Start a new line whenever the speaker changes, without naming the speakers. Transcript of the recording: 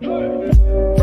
Hey.